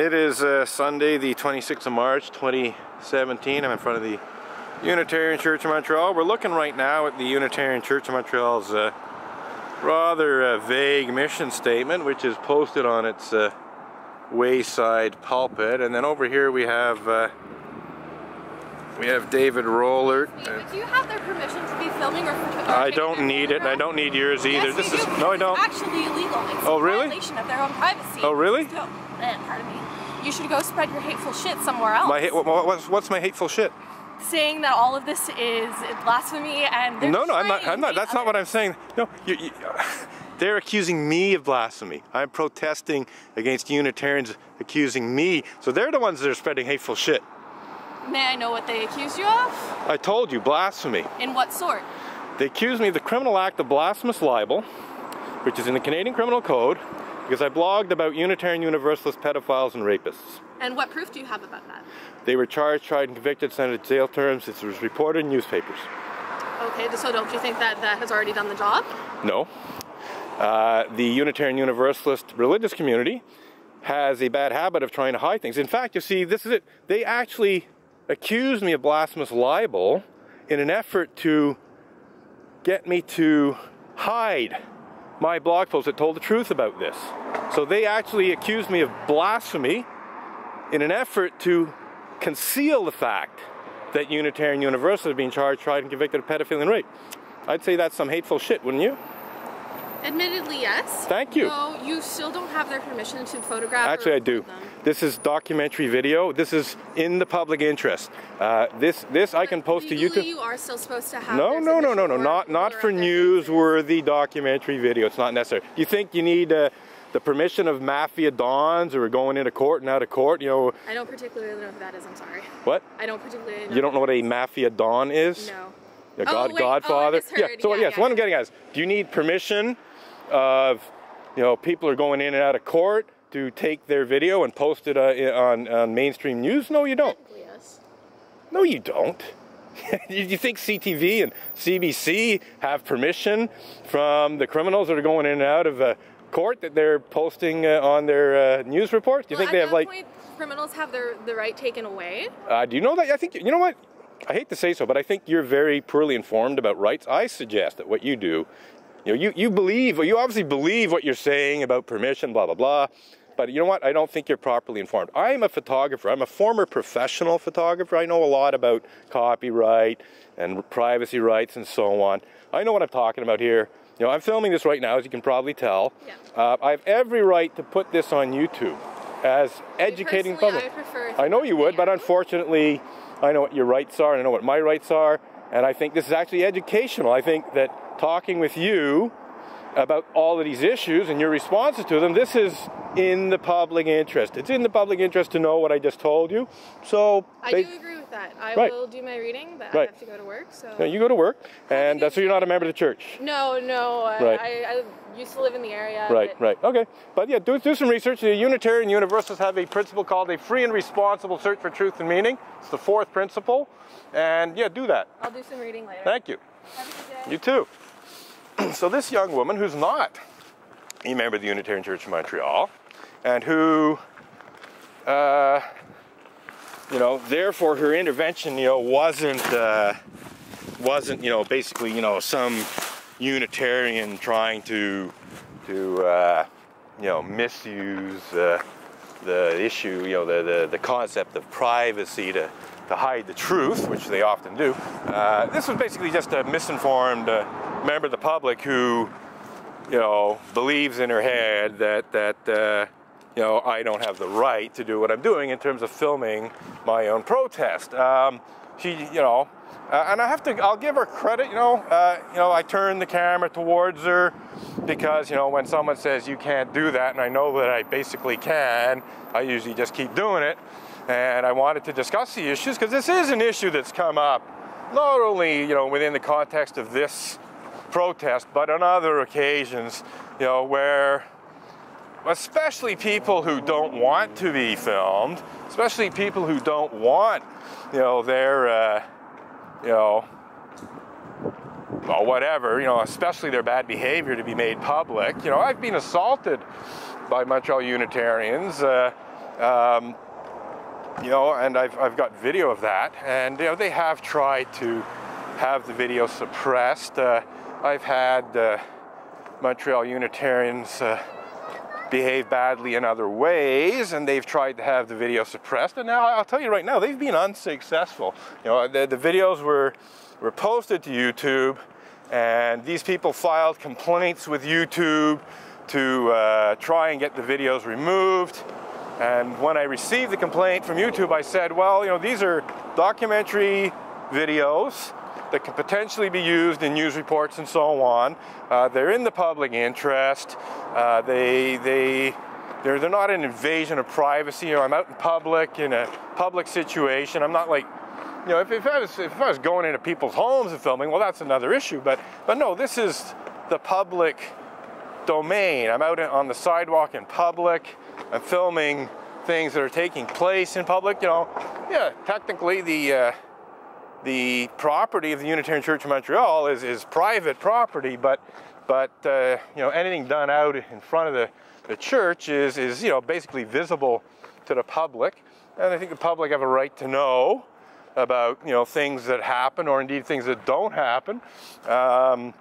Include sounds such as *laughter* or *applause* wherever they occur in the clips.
It is uh, Sunday, the 26th of March, 2017. I'm in front of the Unitarian Church of Montreal. We're looking right now at the Unitarian Church of Montreal's uh, rather uh, vague mission statement, which is posted on its uh, wayside pulpit. And then over here we have uh, we have David Rollert. Do you have their permission to be filming or? or I don't need it, and I don't need yours either. Yes, this is do, no, I don't. It's actually illegal. It's Oh, really? violation of their own privacy. Oh, really? So, eh, pardon me. You should go spread your hateful shit somewhere else. My ha- what's, what's my hateful shit? Saying that all of this is blasphemy and No, no, I'm not. I'm not. That's not what I'm saying. No, you, you, they're accusing me of blasphemy. I'm protesting against Unitarians accusing me. So they're the ones that are spreading hateful shit. May I know what they accuse you of? I told you, blasphemy. In what sort? They accuse me of the criminal act of blasphemous libel, which is in the Canadian Criminal Code, because I blogged about Unitarian Universalist pedophiles and rapists. And what proof do you have about that? They were charged, tried, and convicted, sentenced to jail terms. It was reported in newspapers. Okay, so don't you think that that has already done the job? No. Uh, the Unitarian Universalist religious community has a bad habit of trying to hide things. In fact, you see, this is it. They actually accused me of blasphemous libel in an effort to get me to hide my blog post that told the truth about this. So they actually accused me of blasphemy in an effort to conceal the fact that Unitarian Universalists being charged, tried, and convicted of pedophilia and rape. I'd say that's some hateful shit, wouldn't you? Admittedly, yes. Thank you. No, you still don't have their permission to photograph. Actually, I do. them. This is documentary video. This is in the public interest. Uh, this, this I can post to YouTube. You are still supposed to have. No, no, no, no, no, not not for newsworthy documentary video. It's not necessary. You think you need uh, the permission of mafia dons who are going into court and out of court? You know I don't particularly know who that is. I'm sorry. what? I don't particularly. Know You don't know what a mafia don is? No. A Oh, God, wait. Godfather. Oh. Yeah. So Yeah, yes, yeah, what I'm yeah. getting at is, do you need permission of, you know, people are going in and out of court to take their video and post it uh, on on mainstream news? No, you don't. Yes. No, you don't. *laughs* you you think CTV and CBC have permission from the criminals that are going in and out of uh, court that they're posting uh, on their uh, news reports? Do you well, think they have like? point, criminals have their the right taken away. Uh, do you know that? I think you know what. I hate to say so, but I think you're very poorly informed about rights. I suggest that what you do, you know, you, you believe, you obviously believe what you're saying about permission, blah blah blah. But you know what? I don't think you're properly informed. I'm a photographer. I'm a former professional photographer. I know a lot about copyright and privacy rights and so on. I know what I'm talking about here. You know, I'm filming this right now, as you can probably tell. Yeah. Uh, I have every right to put this on YouTube as educating public. I I know you would, but unfortunately, I know what your rights are, and I know what my rights are, and I think this is actually educational. I think that talking with you about all of these issues and your responses to them, this is in the public interest. It's in the public interest to know what I just told you. So, I they- do agree with that. I Right. will do my reading, but Right. I have to go to work. So. no, you go to work, and uh, so you're not a member of the church. No, no. Right. I, I used to live in the area. Right, right. Okay. But yeah, do, do some research. The Unitarian Universalists have a principle called a free and responsible search for truth and meaning. It's the fourth principle. And yeah, do that. I'll do some reading later. Thank you. Have a good day. You too. *clears throat* so this young woman who's not a member of the Unitarian Church of Montreal, and who, uh, you know, therefore her intervention, you know, wasn't uh, wasn't you know basically you know some Unitarian trying to to uh, you know misuse uh, the issue, you know, the, the, the concept of privacy to, to hide the truth, which they often do. Uh, this was basically just a misinformed uh, member of the public who, you know, believes in her head that, that uh, you know, I don't have the right to do what I'm doing in terms of filming my own protest. Um, she, you know, uh, and I have to, I'll give her credit, you know, uh, you know, I turned the camera towards her because, you know, when someone says you can't do that, and I know that I basically can, I usually just keep doing it. And I wanted to discuss the issues because this is an issue that's come up not only, you know, within the context of this protest, but on other occasions, you know, where especially people who don't want to be filmed, especially people who don't want, you know, their, uh, you know, well, whatever, you know, especially their bad behavior to be made public. You know, I've been assaulted by Montreal Unitarians, uh, Um, you know, and I've, I've got video of that, and you know they have tried to have the video suppressed. Uh, I've had uh, Montreal Unitarians uh, behave badly in other ways, and they've tried to have the video suppressed. And now I'll tell you right now, they've been unsuccessful. You know, the, the videos were were posted to YouTube, and these people filed complaints with YouTube to uh, try and get the videos removed. And when I received the complaint from YouTube, I said, well, you know, these are documentary videos that can potentially be used in news reports and so on. Uh, they're in the public interest. Uh, they, they, they're, they're not an invasion of privacy. You know, I'm out in public in a public situation. I'm not like, you know, if, if, I was, if I was going into people's homes and filming, well, that's another issue. But, but no, this is the public domain. I'm out on the sidewalk in public. I'm filming things that are taking place in public. You know, yeah, technically the uh, the property of the Unitarian Church of Montreal is, is private property, but but uh, you know anything done out in front of the, the church is is you know basically visible to the public, and I think the public have a right to know about you know things that happen or indeed things that don't happen. Um,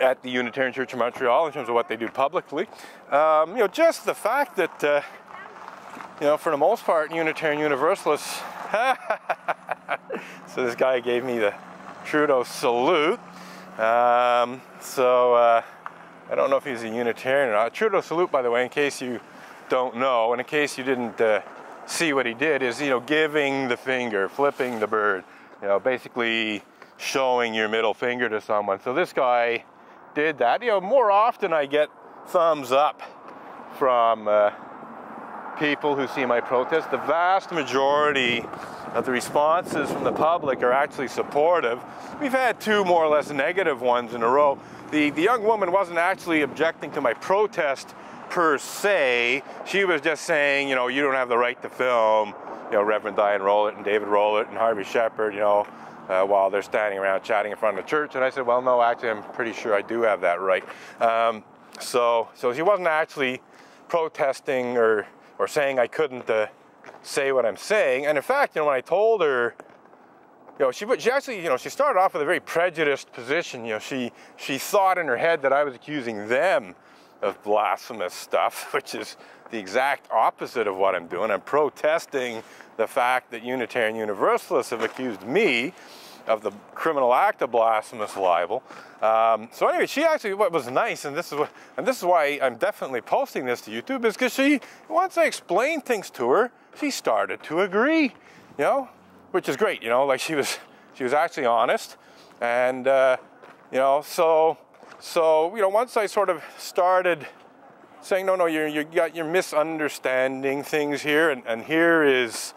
at the Unitarian Church of Montreal in terms of what they do publicly. Um, you know, just the fact that, uh, you know, for the most part, Unitarian Universalists. *laughs* so this guy gave me the Trudeau salute. Um, so uh, I don't know if he's a Unitarian or not. Trudeau salute, by the way, in case you don't know, and in case you didn't uh, see what he did, is you know giving the finger, flipping the bird, you know, basically showing your middle finger to someone. So this guy did that. You know, more often I get thumbs up from uh, people who see my protest. The vast majority of the responses from the public are actually supportive. We've had two more or less negative ones in a row. The, the young woman wasn't actually objecting to my protest per se. She was just saying, you know, you don't have the right to film, you know, Reverend Diane Rollert and David Rollert and Harvey Shepard, you know, uh, while they're standing around chatting in front of the church. And I said, well, no, actually, I'm pretty sure I do have that right. Um, so, so she wasn't actually protesting or, or saying I couldn't uh, say what I'm saying. And in fact, you know, when I told her, you know, she, she actually, you know, she started off with a very prejudiced position. You know, she, she thought in her head that I was accusing them of blasphemous stuff, *laughs* which is the exact opposite of what I'm doing. I'm protesting the fact that Unitarian Universalists have accused me of the criminal act of blasphemous libel. Um, so anyway, she actually, what was nice, and this is what, and this is why I'm definitely posting this to YouTube, is because she, once I explained things to her, she started to agree, you know, which is great, you know, like she was, she was actually honest, and uh, you know, so, so you know, once I sort of started saying, no, no, you're, you got, you're misunderstanding things here, and, and here is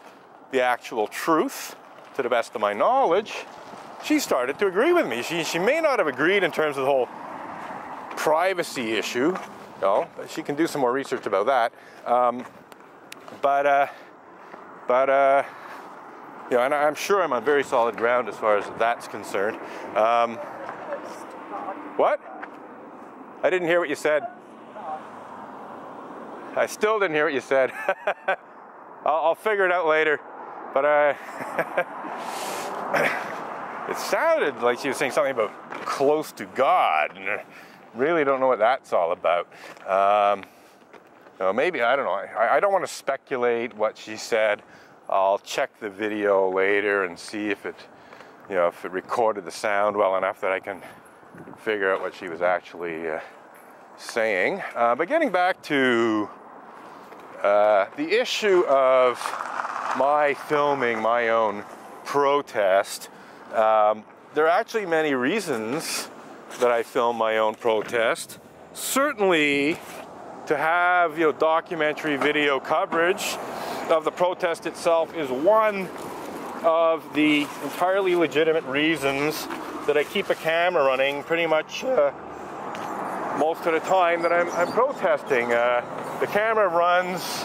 the actual truth, to the best of my knowledge, she started to agree with me. She, she may not have agreed in terms of the whole privacy issue, know, she can do some more research about that. Um, but, uh, but, uh, you know, and I'm sure I'm on very solid ground as far as that's concerned. Um, what? I didn't hear what you said. I still didn't hear what you said. *laughs* I'll, I'll, figure it out later. But uh, *laughs* it sounded like she was saying something about close to God, and I really don't know what that's all about. Um, you maybe I don't know. I, I don't want to speculate what she said. I'll check the video later and see if it, you know, if it recorded the sound well enough that I can figure out what she was actually uh, saying. Uh, but getting back to uh, the issue of my filming my own protest, um, there are actually many reasons that I film my own protest. Certainly, to have you know documentary video coverage of the protest itself is one of the entirely legitimate reasons that I keep a camera running pretty much uh, most of the time that I'm, I'm protesting. Uh, the camera runs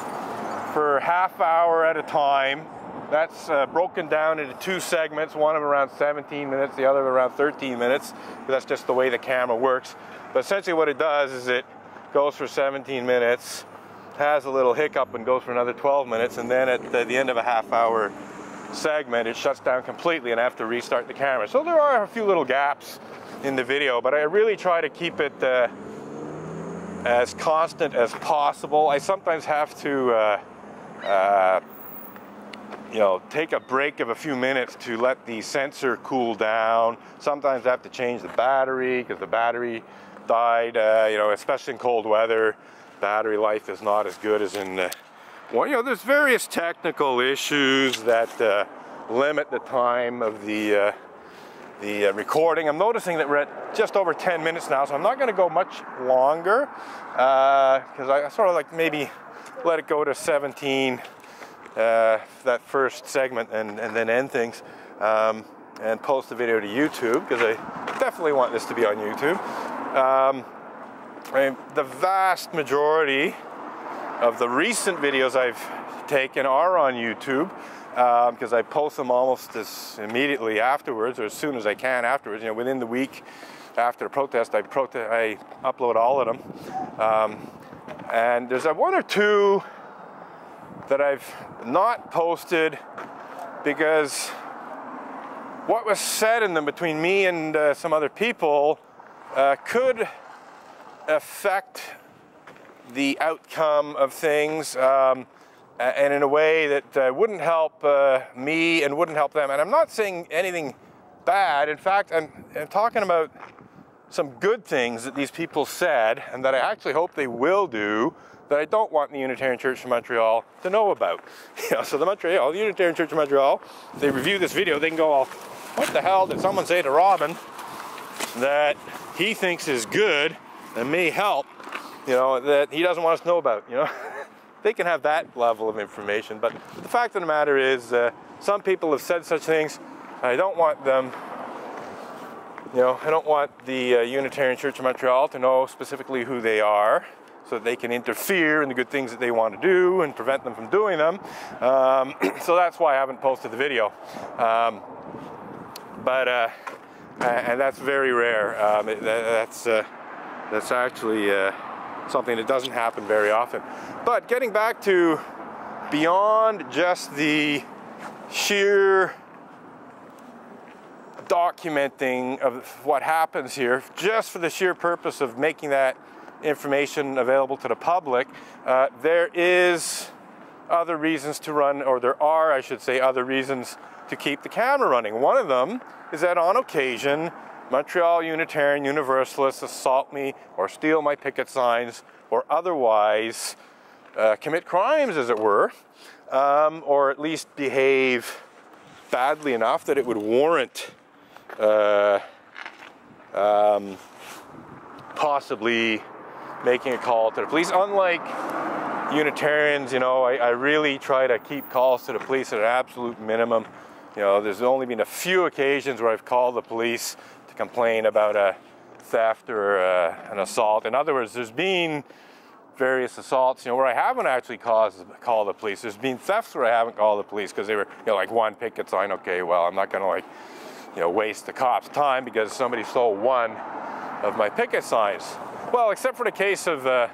for half hour at a time. That's uh, broken down into two segments, one of around 17 minutes, the other around 13 minutes. That's just the way the camera works. But essentially what it does is it goes for 17 minutes has a little hiccup and goes for another 12 minutes, and then at the, the end of a half hour segment, it shuts down completely and I have to restart the camera. So there are a few little gaps in the video, but I really try to keep it uh, as constant as possible. I sometimes have to, uh, uh, you know, take a break of a few minutes to let the sensor cool down. Sometimes I have to change the battery because the battery died, uh, you know, especially in cold weather. Battery life is not as good as in, uh, well, you know, there's various technical issues that uh, limit the time of the the uh, recording. I'm noticing that we're at just over 10 minutes now, so I'm not going to go much longer because uh, I sort of like maybe let it go to 17 uh, that first segment and, and then end things um, and post the video to YouTube because I definitely want this to be on YouTube. Um, I the vast majority of the recent videos I've taken are on YouTube because um, I post them almost as immediately afterwards, or as soon as I can afterwards. You know, within the week after the protest, I, prote- I upload all of them. Um, and there's a one or two that I've not posted because what was said in them between me and uh, some other people uh, could affect the outcome of things. Um, and in a way that uh, wouldn't help uh, me and wouldn't help them. And I'm not saying anything bad. In fact, I'm, I'm, talking about some good things that these people said and that I actually hope they will do that I don't want the Unitarian Church of Montreal to know about. *laughs* You know, so the Montreal, the Unitarian Church of Montreal, they review this video, they can go, well, what the hell did someone say to Robin that he thinks is good and may help, you know, that he doesn't want us to know about, you know? *laughs* they can have that level of information. But the fact of the matter is, uh, some people have said such things. I don't want them, you know, I don't want the uh, Unitarian Church of Montreal to know specifically who they are so that they can interfere in the good things that they want to do and prevent them from doing them. Um, *clears throat* so that's why I haven't posted the video. Um, but, uh, and that's very rare. Um, that's, uh, that's actually uh, something that doesn't happen very often. But getting back to beyond just the sheer documenting of what happens here, just for the sheer purpose of making that information available to the public, uh, there is other reasons to run, or there are, I should say, other reasons to keep the camera running. One of them is that on occasion, Montreal Unitarian Universalists assault me or steal my picket signs or otherwise uh, commit crimes, as it were, um, or at least behave badly enough that it would warrant uh, um, possibly making a call to the police. Unlike Unitarians, you know, I, I, really try to keep calls to the police at an absolute minimum. You know, there's only been a few occasions where I've called the police to complain about a theft or uh, an assault. In other words, there's been various assaults, you know, where I haven't actually caused, called the police. There's been thefts where I haven't called the police because they were, you know, like one picket sign. Okay, well, I'm not going to like, you know, waste the cops' time because somebody stole one of my picket signs. Well, except for the case of uh,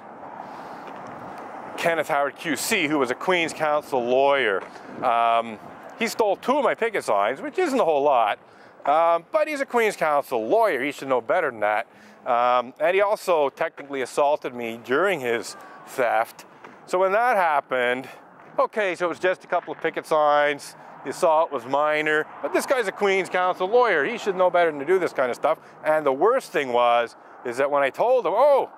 Kenneth Howard QC, who was a Queen's Counsel lawyer. Um, he stole two of my picket signs, which isn't a whole lot, um, but he's a Queen's Counsel lawyer. He should know better than that. Um, and he also technically assaulted me during his theft. So when that happened, okay, so it was just a couple of picket signs. The assault was minor, but this guy's a Queen's Counsel lawyer. He should know better than to do this kind of stuff. And the worst thing was, is that when I told him, oh,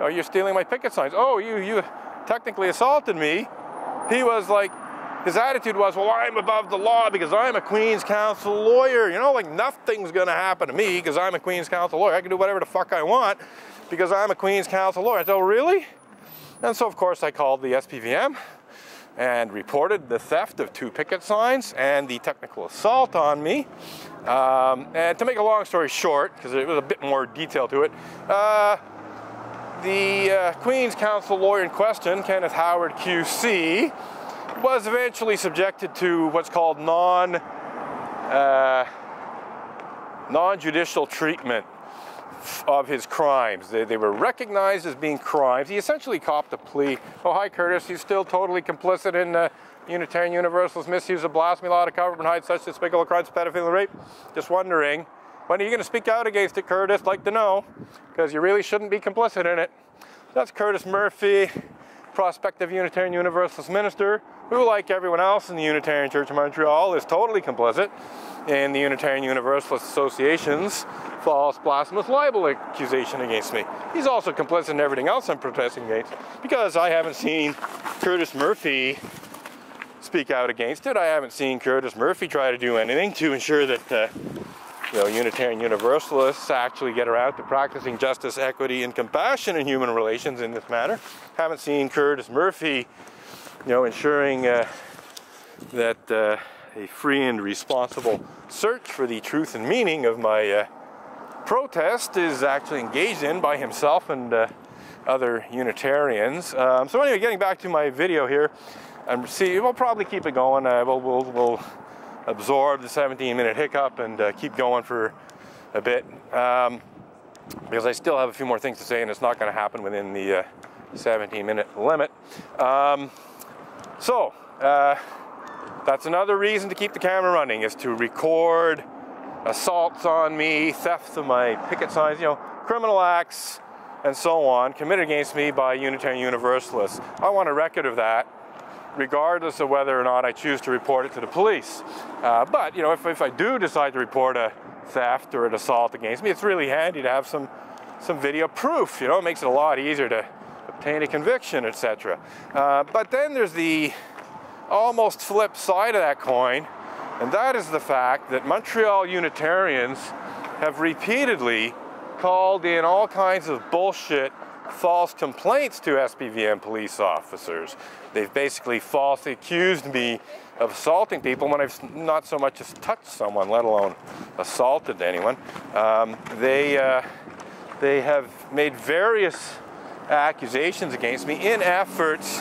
oh you're stealing my picket signs. Oh, you, you technically assaulted me. He was like, his attitude was, well, I'm above the law because I'm a Queen's Counsel lawyer. You know, like nothing's going to happen to me because I'm a Queen's Counsel lawyer. I can do whatever the fuck I want because I'm a Queen's Counsel lawyer. I said, oh, really? And so, of course, I called the SPVM and reported the theft of two picket signs and the technical assault on me. Um, and to make a long story short, because it was a bit more detail to it, uh, the uh, Queen's Counsel lawyer in question, Kenneth Howard QC, was eventually subjected to what's called non uh, non-judicial treatment of his crimes. They, they were recognized as being crimes. He essentially copped a plea. Oh, hi, Curtis. He's still totally complicit in uh, Unitarian Universalist misuse of blasphemy law to cover and hide such despicable crimes, pedophilia, rape. Just wondering, when are you going to speak out against it, Curtis? Like to know, because you really shouldn't be complicit in it. That's Curtis Murphy, prospective Unitarian Universalist minister, who, like everyone else in the Unitarian Church of Montreal, is totally complicit in the Unitarian Universalist Association's false blasphemous libel accusation against me. He's also complicit in everything else I'm protesting against because I haven't seen Curtis Murphy speak out against it. I haven't seen Curtis Murphy try to do anything to ensure that uh, you know, Unitarian Universalists actually get around to practicing justice, equity, and compassion in human relations in this matter. Haven't seen Curtis Murphy, you know, ensuring uh, that uh, a free and responsible search for the truth and meaning of my uh, protest is actually engaged in by himself and uh, other Unitarians. Um, so anyway, getting back to my video here, and see, we'll probably keep it going. Uh, we'll, we'll, we'll, absorb the 17 minute hiccup and uh, keep going for a bit um, because I still have a few more things to say and it's not going to happen within the uh, 17 minute limit. Um, so, uh, that's another reason to keep the camera running is to record assaults on me, thefts of my picket signs, you know, criminal acts and so on committed against me by Unitarian Universalists. I want a record of that regardless of whether or not I choose to report it to the police. Uh, but, you know, if, if I do decide to report a theft or an assault against me, it's really handy to have some, some video proof. You know, it makes it a lot easier to obtain a conviction, etc. Uh, but then there's the almost flip side of that coin, and that is the fact that Montreal Unitarians have repeatedly called in all kinds of bullshit false complaints to SPVM police officers. They've basically falsely accused me of assaulting people when I've not so much as touched someone, let alone assaulted anyone. Um, they, uh, they have made various accusations against me in efforts